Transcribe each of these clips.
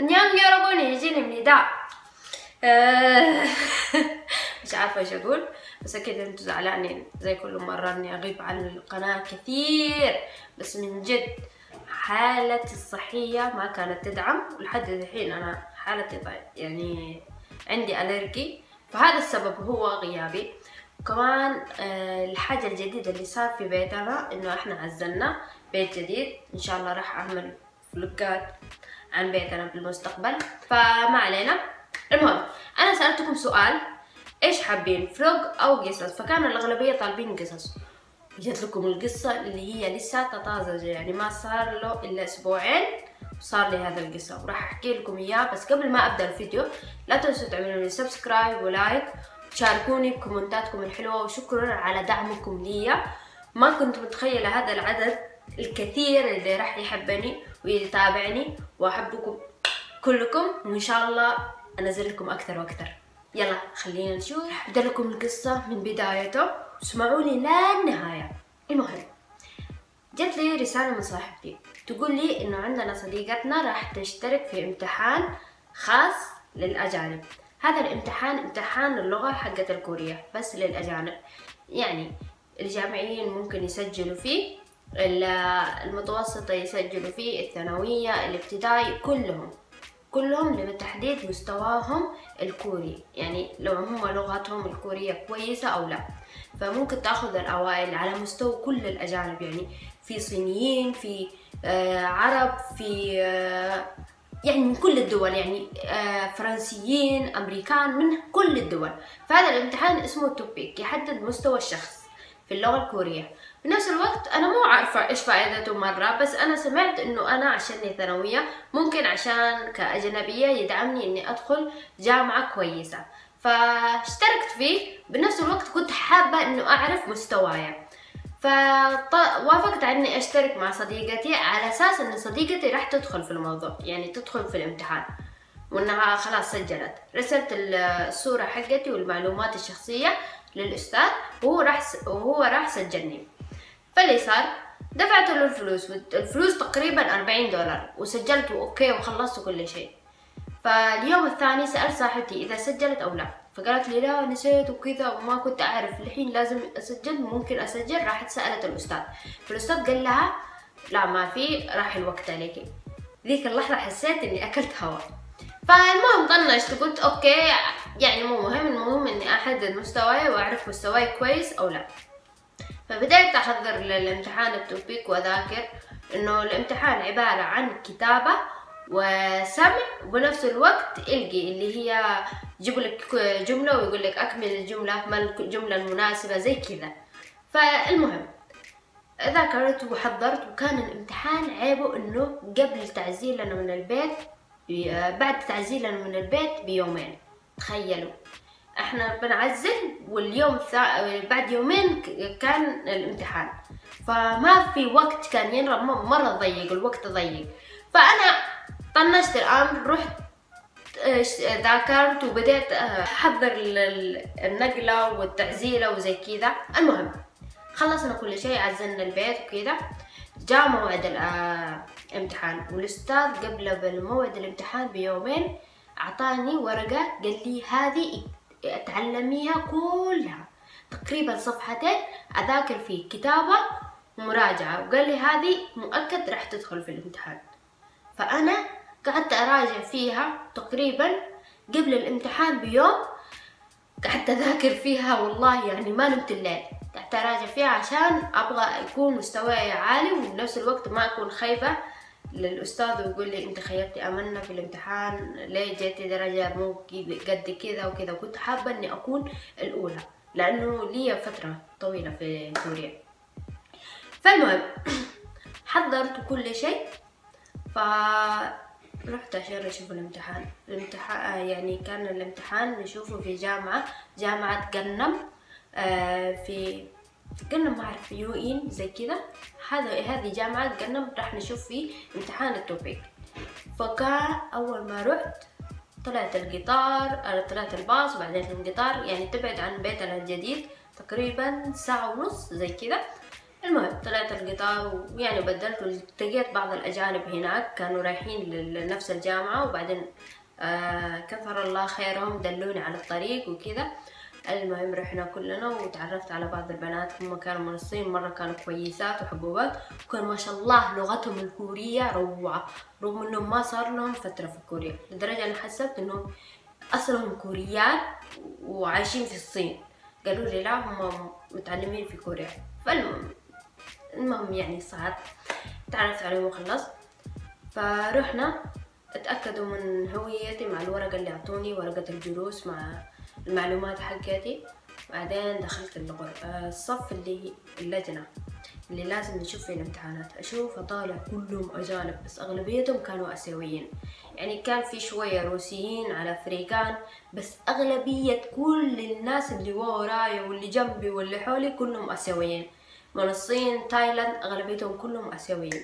안녕 여러분 يجيني آه، مش عارفة ايش اقول بس اكيد انتوا زعلانين زي كل مرة اني اغيب عن القناة كثير بس من جد حالتي الصحية ما كانت تدعم ولحد الحين انا حالتي يعني عندي الرجي فهذا السبب هو غيابي وكمان آه، الحاجة الجديدة اللي صار في بيتنا انه احنا عزلنا بيت جديد ان شاء الله راح اعمل فلوقات عن بيتنا بالمستقبل. فما علينا. المهم أنا سألتكم سؤال. إيش حابين vlog أو قصص؟ فكان الأغلبية طالبين قصص. جت لكم القصة اللي هي لسه طازجة يعني ما صار له إلا أسبوعين صار لي هذا القصة. وراح أحكي لكم إياه بس قبل ما أبدأ الفيديو لا تنسوا تعملوا لي subscribe و like. تشاركوني بكومنتاتكم الحلوة وشكرا على دعمكم ليا. ما كنت متخيلة هذا العدد الكثير اللي راح يحبني. ويتابعني وأحبكم كلكم وإن شاء الله أنزل لكم أكثر وأكثر. يلا خلينا نشوف. ابدا لكم القصة من بدايته. اسمعوا لي للنهاية المهم جت لي رسالة من صاحبتي. تقول لي إنه عندنا صديقتنا راح تشترك في امتحان خاص للأجانب. هذا الامتحان امتحان اللغة حقت الكورية بس للأجانب. يعني الجامعيين ممكن يسجلوا فيه. المتوسطة يسجلوا فيه الثانوية الابتدائي كلهم. كلهم لتحديد مستواهم الكوري. يعني لو هم لغتهم الكورية كويسة أو لا. فممكن تأخذ الأوائل على مستوى كل الأجانب. يعني في صينيين في آه عرب في آه يعني من كل الدول. يعني آه فرنسيين أمريكان من كل الدول. فهذا الامتحان اسمه توبيك يحدد مستوى الشخص. في اللغة الكورية. في نفس الوقت أنا مو عارفة إيش فائدته مرة بس أنا سمعت إنه أنا عشاني ثانوية ممكن عشان كأجنبية يدعمني إني أدخل جامعة كويسة. فاشتركت فيه بنفس الوقت كنت حابة إنه أعرف مستواي فوافقت على إني أشترك مع صديقتي على أساس إن صديقتي راح تدخل في الموضوع يعني تدخل في الامتحان. وإنها خلاص سجلت. رسلت الصورة حقتي والمعلومات الشخصية للأستاذ وهو راح وهو راح سجلني فاللي صار دفعت له الفلوس الفلوس تقريبا أربعين دولار وسجلت أوكي وخلصت كل شيء. فاليوم الثاني سألت صاحبتي إذا سجلت أو لا. فقالت لي لا نسيت وكذا وما كنت أعرف. الحين لازم أسجل ممكن أسجل؟ راحت سألت الأستاذ. فالأستاذ قال لها لا ما في راح الوقت عليكي ذيك اللحظة حسيت إني أكلت هواء. فالمهم طنشت قلت okay يعني مو مهم المهم إني أحدد مستواي وأعرف مستواي كويس أو لا. فبدأت أحضر للامتحان ال TOPIK وأذاكر إنه الامتحان عبارة عن كتابة وسمع وبنفس الوقت إلقي اللي هي يجيب لك جملة ويقول لك أكمل الجملة ما الجملة المناسبة زي كذا. فالمهم ذاكرت وحضرت وكان الامتحان عيبه إنه قبل تعزيلنا من البيت بعد تعزيلنا من البيت بيومين. تخيلوا. إحنا بنعزل واليوم الثا... بعد يومين كان الامتحان. فما في وقت كان ينرى مرة ضيق الوقت ضيق. فأنا طنشت الأمر رحت ذاكرت وبديت أحضر النقلة والتعزيلة وزي كذا. المهم خلصنا كل شيء عزلنا البيت وكذا. جاء موعد الامتحان والأستاذ قبل بالموعد الامتحان بيومين أعطاني ورقة قال لي هذه أتعلميها كلها. تقريبا صفحتين أذاكر فيه كتابة ومراجعة وقال لي هذه مؤكد راح تدخل في الامتحان. فأنا قعدت أراجع فيها تقريبا قبل الامتحان بيوم. قعدت أذاكر فيها والله يعني ما نمت الليل. قعدت أراجع فيها عشان أبغى يكون مستواي عالي وبنفس الوقت ما أكون خايفة للأستاذ ويقول لي أنت خيبتي أملنا في الامتحان ليه جيتي درجة مو قد كذا وكذا؟ وكنت حابة إني أكون الأولى لأنه لي فترة طويلة في كوريا. فالمهم حضرت كل شيء فرحت عشان أشوف الامتحان. الامتحان يعني كان الامتحان نشوفه في جامعة جامعة جنم آه، في قلنا ما أعرف يو إن زي كذا هذا هذه جامعة قلنا راح نشوف فيه امتحان التوبيك فكان أول ما رحت طلعت القطار طلعت الباص بعدين القطار يعني تبعد عن بيتنا الجديد تقريبا ساعة ونص زي كذا المهم طلعت القطار ويعني بدلت والتقيت بعض الأجانب هناك كانوا رايحين لنفس الجامعة وبعدين آه كثر الله خيرهم دلوني على الطريق وكذا. المهم رحنا كلنا وتعرفت على بعض البنات هم كانوا من الصين مرة كانوا كويسات وحبوبات وكان ما شاء الله لغتهم الكورية روعة رغم إنهم ما صار لهم فترة في كوريا لدرجة أنا حسبت إنهم أصلهم كوريان وعايشين في الصين. قالوا لي لا هم متعلمين في كوريا. فالمهم المهم يعني صار تعرفت عليهم وخلصت فرحنا اتأكدوا من هويتي مع الورقة اللي أعطوني ورقة الجلوس مع المعلومات حقتي. بعدين دخلت الغر- آه، الصف اللي اللجنة اللي لازم نشوف فيه الامتحانات. أشوف أطالع كلهم أجانب بس أغلبيتهم كانوا آسيويين. يعني كان في شوية روسيين على أفريكان بس أغلبية كل الناس اللي وراي واللي جنبي واللي حولي كلهم آسيويين. من الصين تايلاند أغلبيتهم كلهم آسيويين.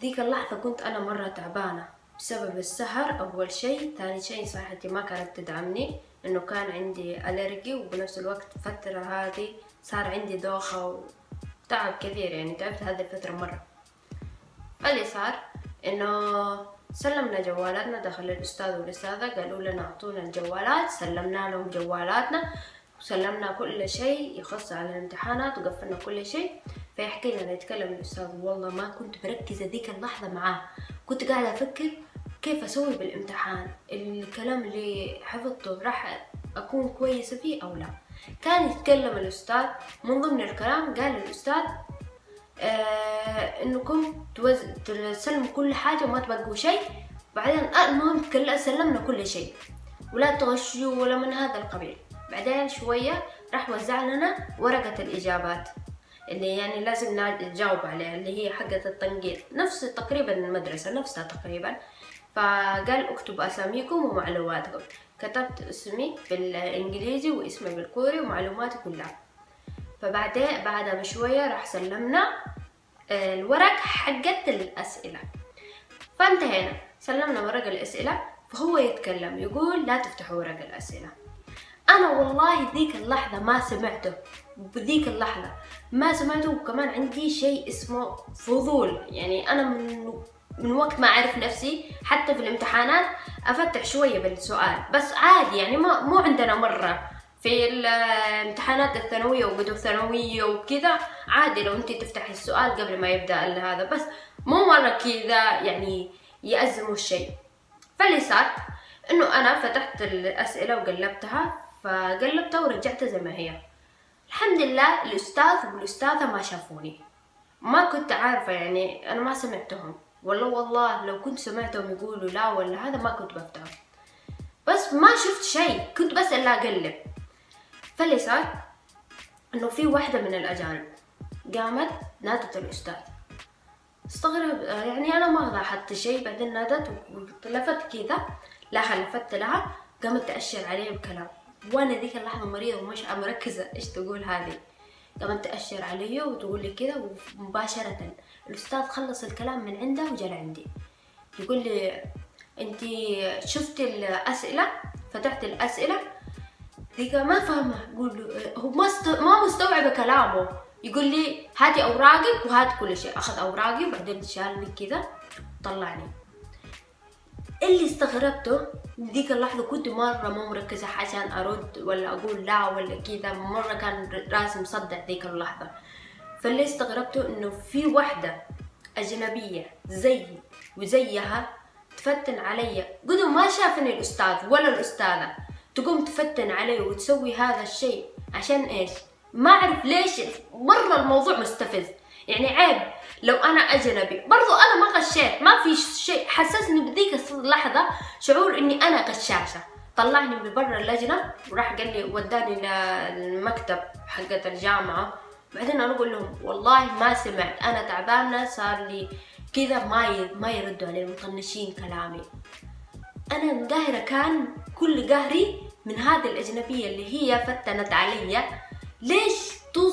فذيك اللحظة كنت أنا مرة تعبانة بسبب السهر. أول شيء ثاني شيء صحتي ما كانت تدعمني إنه كان عندي ألرجي وبنفس الوقت الفترة هذه صار عندي دوخة وتعب كثير يعني تعبت هذه الفترة مرة. فاللي صار إنه سلمنا جوالاتنا دخل الأستاذ والأستاذة قالوا لنا أعطونا الجوالات سلمنا لهم جوالاتنا وسلمنا كل شيء يخص على الامتحانات وقفلنا كل شيء. فيحكي لنا يتكلم الأستاذ. والله ما كنت مركزة ذيك اللحظة معاه. كنت قاعدة أفكر كيف أسوي بالامتحان. الكلام اللي حفظته راح أكون كويسة فيه أو لا. كان يتكلم الأستاذ من ضمن الكلام قال الأستاذ آه توز... تسلموا كل حاجة وما تبقوا شيء. بعدين آه المهم كل- سلمنا كل شيء. ولا تغشوا ولا من هذا القبيل. بعدين شوية راح وزع لنا ورقة الإجابات. اللي يعني لازم نجاوب عليها اللي هي حقة التنقيط نفس تقريبا المدرسة نفسها تقريبا. فقال اكتب أساميكم ومعلوماتكم. كتبت اسمي بالإنجليزي واسمي بالكوري ومعلوماتي كلها. فبعدين بعدها بشوية راح سلمنا آه، الورق حقت الأسئلة. فانتهينا. سلمنا ورق الأسئلة. فهو يتكلم يقول لا تفتحوا ورق الأسئلة. أنا والله ذيك اللحظة ما سمعته. بذيك اللحظة. ما سمعته وكمان عندي شيء اسمه فضول. يعني أنا من من وقت ما أعرف نفسي حتى في الامتحانات أفتح شوية بالسؤال. بس عادي يعني ما مو عندنا مرة. في الامتحانات الثانوية وبدو ثانوية وكذا عادي لو انت تفتحي السؤال قبل ما يبدأ هذا. بس مو مرة كذا يعني يأزموا الشيء. فاللي صار إنه أنا فتحت الأسئلة وقلبتها فقلبتها ورجعتها زي ما هي. الحمد لله الأستاذ والأستاذة ما شافوني. ما كنت عارفة يعني أنا ما سمعتهم. والله والله لو كنت سمعتهم يقولوا لا ولا هذا ما كنت بفتح بس ما شفت شيء. كنت بس ألا أقلب. فاللي صار إنه في واحدة من الأجانب قامت نادت الأستاذ. استغرب يعني أنا ما لاحظت شيء. بعدين نادت ولفت كذا. لا لفت لها. قامت تأشر علي بكلام. وأنا ذيك اللحظة مريضة ومش مركزة إيش تقول هذه؟ قامت تأشر علي وتقول لي كذا ومباشرة الأستاذ خلص الكلام من عنده وجا لعندي يقول لي انت شفتي الأسئلة؟ فتحت الأسئلة. ذيك ما فاهمة أقول له هو ما. ما مستوعبة كلامه. يقول لي هاتي أوراقك وهات كل شيء. أخذ أوراقي وبعدين شالني كذا طلعني. اللي استغربته ذيك اللحظة كنت مرة مو مركزة عشان أرد ولا أقول لا ولا كذا مرة كان راسي مصدع ذيك اللحظة. فاللي استغربته إنه في واحدة أجنبية زيي وزيها تفتن علي. قدوا ما شافني الأستاذ ولا الأستاذة. تقوم تفتن علي وتسوي هذا الشيء عشان إيش؟ ما أعرف ليش مرة الموضوع مستفز. يعني عيب لو أنا أجنبي. برضو أنا ما غشيت ما في شيء. حسسني بذيك اللحظة شعور إني أنا غشاشة. طلعني من برا اللجنة وراح قال لي وداني للمكتب حقة الجامعة. بعدين أنا أقول لهم والله ما سمعت. أنا تعبانة صار لي كذا ما. ما يردوا علي مطنشين كلامي. أنا مقهرة كان كل قهري من هذه الأجنبية اللي هي فتنت علي. ليش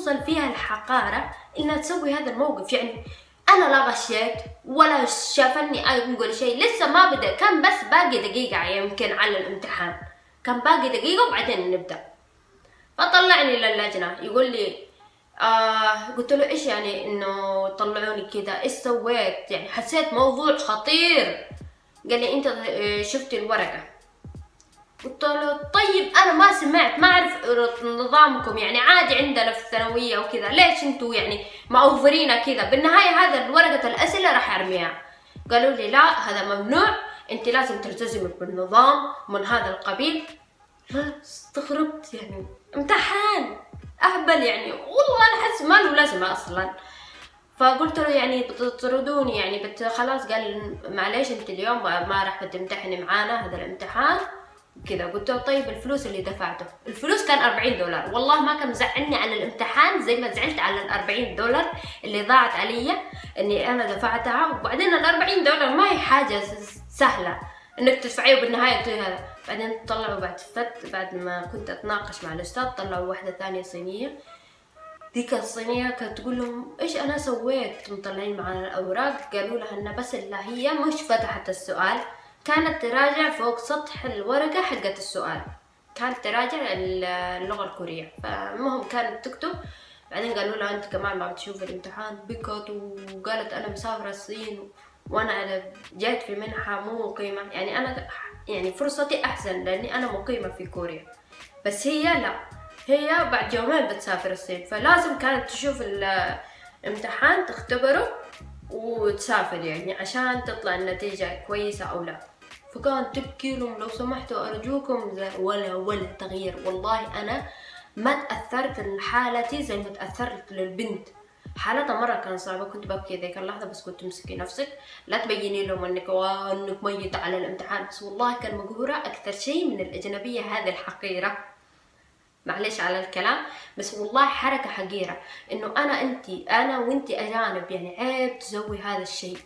توصل فيها الحقارة إنها تسوي هذا الموقف. يعني أنا لا غشيت ولا شافني أقول شيء. لسه ما بدأ. كان بس باقي دقيقة يمكن على الامتحان. كان باقي دقيقة وبعدين نبدأ. فطلعني للجنة. يقول لي آه قلت له إيش يعني إنه طلعوني كذا إيش سويت؟ يعني حسيت موضوع خطير. قال لي أنت آه، شفتي الورقة. قلت له طيب أنا ما سمعت ما أعرف نظامكم يعني عادي عندنا في الثانوية وكذا ليش أنتوا يعني معوفرينها كذا؟ بالنهاية هذا ورقة الأسئلة راح أرميها. قالوا لي لا هذا ممنوع أنت لازم تلتزمي بالنظام من هذا القبيل. استغربت يعني امتحان أهبل يعني والله أنا أحس ما له لازمة أصلا. فقلت له يعني بتطردوني يعني بت خلاص قال معليش أنت اليوم ما راح تمتحني معانا هذا الامتحان. كذا. قلت له طيب الفلوس اللي دفعته. الفلوس كان 40 دولار. والله ما كان مزعلني على الامتحان زي ما زعلت على ال 40 دولار اللي ضاعت علي إني أنا دفعتها. وبعدين ال 40 دولار ما هي حاجة سهلة إنك تدفعيه وبالنهايه هذا. بعدين طلعوا بعد فت بعد ما كنت أتناقش مع الأستاذ طلعوا واحدة ثانية صينية. ذيك الصينية كانت تقول لهم إيش أنا سويت؟ مطلعين معنا الأوراق. قالوا لها ان بس اللي هي مش فتحت السؤال. كانت تراجع فوق سطح الورقة حقت السؤال. كانت تراجع اللغة الكورية. فالمهم كانت تكتب. بعدين قالوا لها أنت كمان ما بتشوف الامتحان. بكت وقالت أنا مسافرة الصين وأنا جيت في منحة مو مقيمة. يعني أنا يعني فرصتي أحسن لأني أنا مقيمة في كوريا. بس هي لا. هي بعد يومين بتسافر الصين. فلازم كانت تشوف الامتحان تختبره وتسافر يعني عشان تطلع النتيجة كويسة أو لا. فكانت تبكي لهم لو سمحتوا أرجوكم ولا ولا تغيير والله أنا ما تأثرت لحالتي زي ما تأثرت للبنت. حالتها مرة كانت صعبة كنت ببكي ذيك اللحظة بس كنت تمسكي نفسك. لا تبيني لهم إنك وانك ميتة على الامتحان. بس والله كان مقهورة أكثر شيء من الأجنبية هذه الحقيرة. معلش على الكلام بس والله حركة حقيرة. إنه أنا أنتي أنا وأنتي أجانب يعني عيب تسوي هذا الشيء.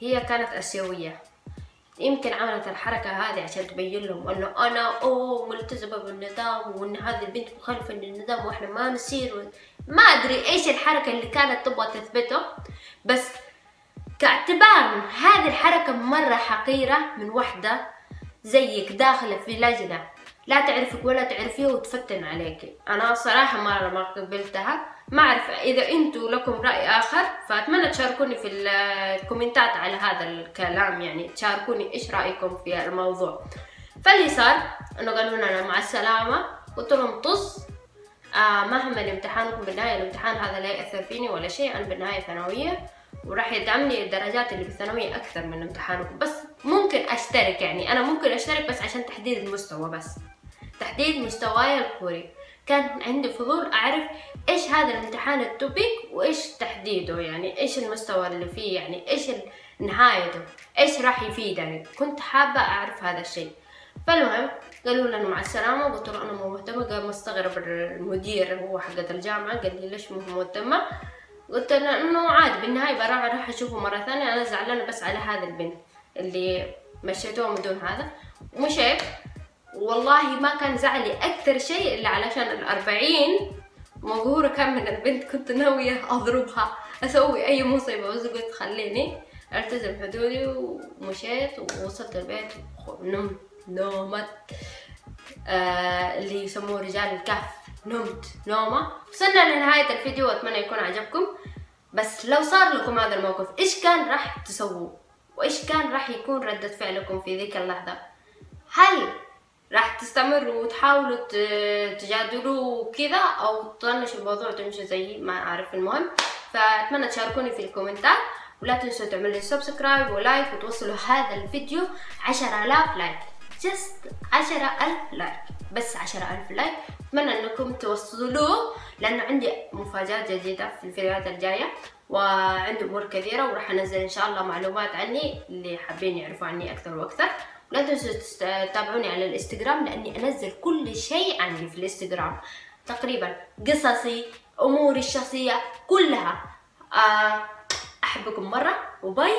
هي كانت آسيوية. يمكن عملت الحركة هذه عشان تبين لهم إنه أنا أوه ملتزمة بالنظام وإن هذه البنت مخالفة للنظام وإحنا ما نصير ما أدري إيش الحركة اللي كانت تبغى تثبته بس كاعتبار هذه الحركة مرة حقيرة من وحدة زيك داخلة في لجنة. لا تعرفك ولا تعرفيه وتفتن عليك. أنا صراحة مرة ما قبلتها. ما أعرف إذا أنتوا لكم رأي آخر فأتمنى تشاركوني في الكومنتات على هذا الكلام يعني تشاركوني إيش رأيكم في الموضوع. فاللي صار انه قالوا لنا مع السلامة قلت لهم طز آه مهما امتحانكم بالنهاية الامتحان هذا لا يأثر فيني ولا شيء أنا بالنهاية ثانوية وراح يدعمني الدرجات اللي بالثانوية أكثر من امتحانكم. بس ممكن أشترك يعني أنا ممكن أشترك بس عشان تحديد المستوى بس. تحديد مستواي الكوري. كان عندي فضول أعرف إيش هذا الامتحان التوبيك وإيش تحديده يعني إيش المستوى اللي فيه يعني إيش نهايته إيش راح يفيدني كنت حابة أعرف هذا الشيء. فالمهم قالوا لنا مع السلامة قلت له أنا مو مهتمة قال مستغرب المدير هو حقة الجامعة قال لي ليش مو مهتمة؟ قلت له إنه عادي بالنهاية بروح أروح أشوفه مرة ثانية أنا زعلانة بس على هذا البنت اللي مشيتوها من دون هذا. ومشيت. والله ما كان زعلي أكثر شيء إلا علشان الأربعين مقهورة كان من البنت كنت ناوية أضربها أسوي أي مصيبة. بس قلت خليني ألتزم حدودي ومشيت ووصلت البيت. ونمت نومت آه اللي يسموه رجال الكهف. نمت نومة. وصلنا لنهاية الفيديو وأتمنى يكون عجبكم. بس لو صار لكم هذا الموقف إيش كان راح تسووه؟ وإيش كان راح يكون ردة فعلكم في ذيك اللحظة؟ هل راح تستمروا وتحاولوا تجادلوا كذا أو تطنشوا الموضوع تمشي زي ما أعرف المهم. فأتمنى تشاركوني في الكومنتات ولا تنسوا تعملوا لي subscribe و like وتوصلوا هذا الفيديو عشرة آلاف like just عشرة ألف like بس عشرة ألف like أتمنى أنكم توصلوه لأنه عندي مفاجآت جديدة في الفيديوهات الجاية وعندي أمور كثيرة وراح أنزل إن شاء الله معلومات عني اللي حابين يعرفوا عني أكثر وأكثر. لا تنسوا تتابعوني على الإنستغرام لأني أنزل كل شيء عني في الإنستغرام. تقريبا قصصي أموري الشخصية كلها. آه، أحبكم مرة وباي!